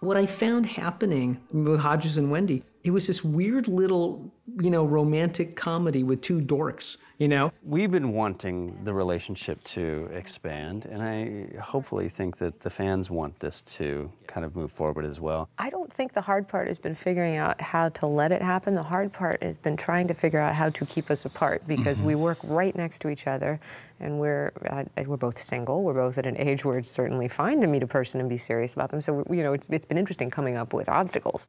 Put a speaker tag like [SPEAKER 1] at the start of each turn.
[SPEAKER 1] What I found happening with Hodges and Wendy, it was this weird little, you know, romantic comedy with two dorks, you know?
[SPEAKER 2] We've been wanting the relationship to expand, and I hopefully think that the fans want this to kind of move forward as well.
[SPEAKER 3] I don't think the hard part has been figuring out how to let it happen. The hard part has been trying to figure out how to keep us apart because mm-hmm. we work right next to each other, and we're uh, we're both single. We're both at an age where it's certainly fine to meet a person and be serious about them. So you know, it's it's been interesting coming up with obstacles.